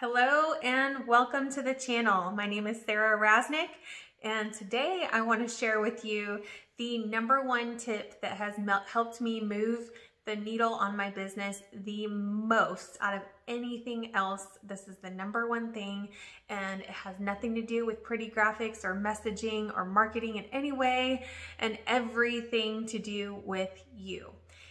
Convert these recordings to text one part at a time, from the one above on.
Hello and welcome to the channel. My name is Sarah Rasnick and today I want to share with you the number one tip that has helped me move the needle on my business the most out of anything else. This is the number one thing and it has nothing to do with pretty graphics or messaging or marketing in any way and everything to do with you.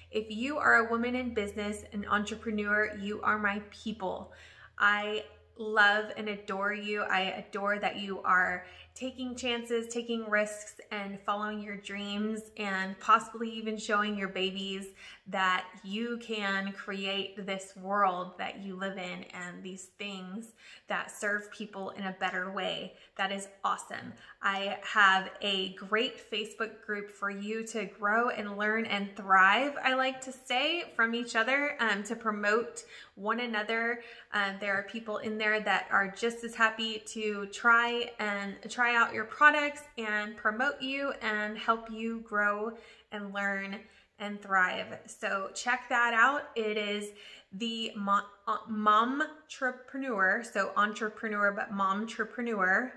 If you are a woman in business, an entrepreneur, you are my people. I love and adore you. I adore that you are taking chances, taking risks, and following your dreams, and possibly even showing your babies that you can create this world that you live in and these things that serve people in a better way. That is awesome. I have a great Facebook group for you to grow and learn and thrive, I like to say, from each other um, to promote one another. Uh, there are people in there that are just as happy to try and try out your products and promote you and help you grow and learn and thrive. So check that out. It is the mom, uh, entrepreneur, so entrepreneur, but momtrepreneur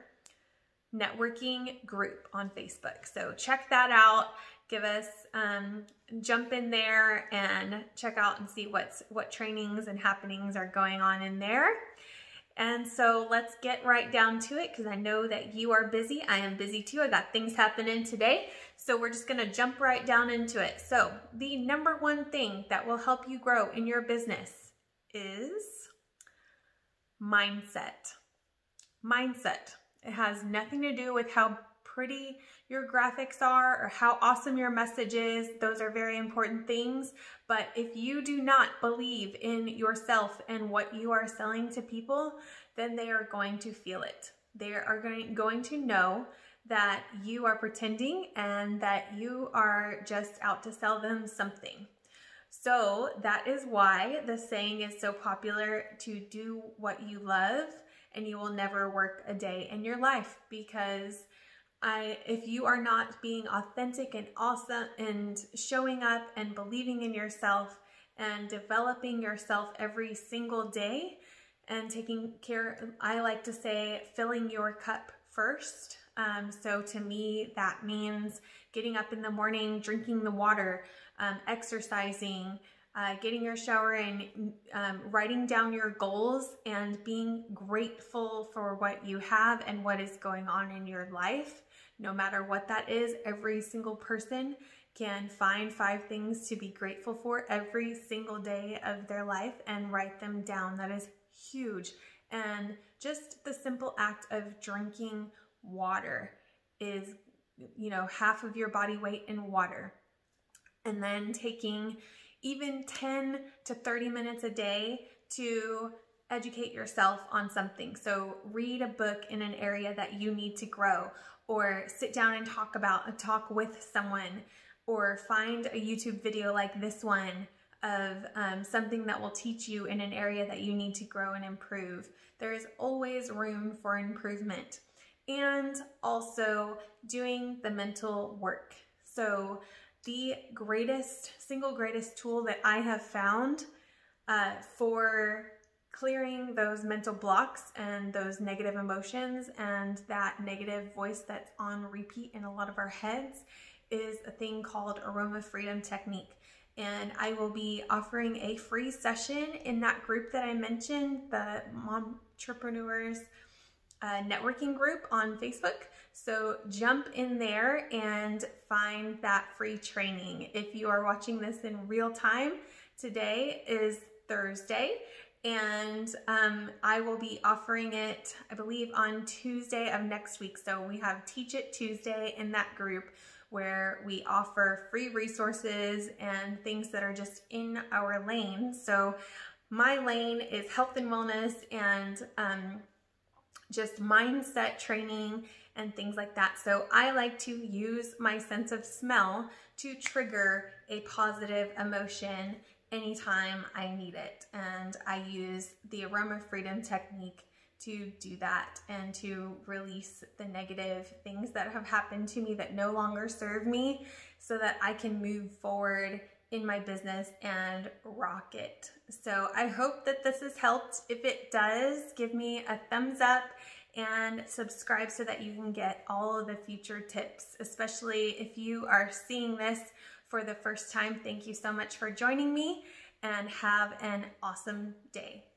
networking group on Facebook. So check that out. Give us, um, jump in there and check out and see what's what trainings and happenings are going on in there. And so let's get right down to it because I know that you are busy. I am busy too. I got things happening today. So we're just going to jump right down into it. So the number one thing that will help you grow in your business is mindset. Mindset. It has nothing to do with how pretty your graphics are or how awesome your message is. Those are very important things. But if you do not believe in yourself and what you are selling to people, then they are going to feel it. They are going to know that you are pretending and that you are just out to sell them something. So that is why the saying is so popular to do what you love and you will never work a day in your life because I if you are not being authentic and awesome and showing up and believing in yourself and developing yourself every single day and taking care I like to say filling your cup first. Um, so to me that means getting up in the morning, drinking the water, um, exercising, uh, getting your shower in, um, writing down your goals, and being grateful for what you have and what is going on in your life. No matter what that is, every single person can find five things to be grateful for every single day of their life and write them down. That is huge. And just the simple act of drinking water is, you know, half of your body weight in water. And then taking even 10 to 30 minutes a day to educate yourself on something. So read a book in an area that you need to grow or sit down and talk about talk with someone or find a YouTube video like this one of um, something that will teach you in an area that you need to grow and improve. There is always room for improvement and also doing the mental work. So the greatest, single greatest tool that I have found uh, for clearing those mental blocks and those negative emotions and that negative voice that's on repeat in a lot of our heads is a thing called Aroma Freedom Technique. And I will be offering a free session in that group that I mentioned, the Mom Entrepreneurs uh, networking group on Facebook. So jump in there and find that free training. If you are watching this in real time, today is Thursday and um, I will be offering it, I believe, on Tuesday of next week. So we have Teach It Tuesday in that group where we offer free resources and things that are just in our lane. So my lane is health and wellness and um, just mindset training and things like that. So I like to use my sense of smell to trigger a positive emotion anytime I need it. And I use the aroma freedom technique to do that and to release the negative things that have happened to me that no longer serve me so that I can move forward in my business and rock it. So I hope that this has helped. If it does, give me a thumbs up and subscribe so that you can get all of the future tips, especially if you are seeing this for the first time. Thank you so much for joining me and have an awesome day.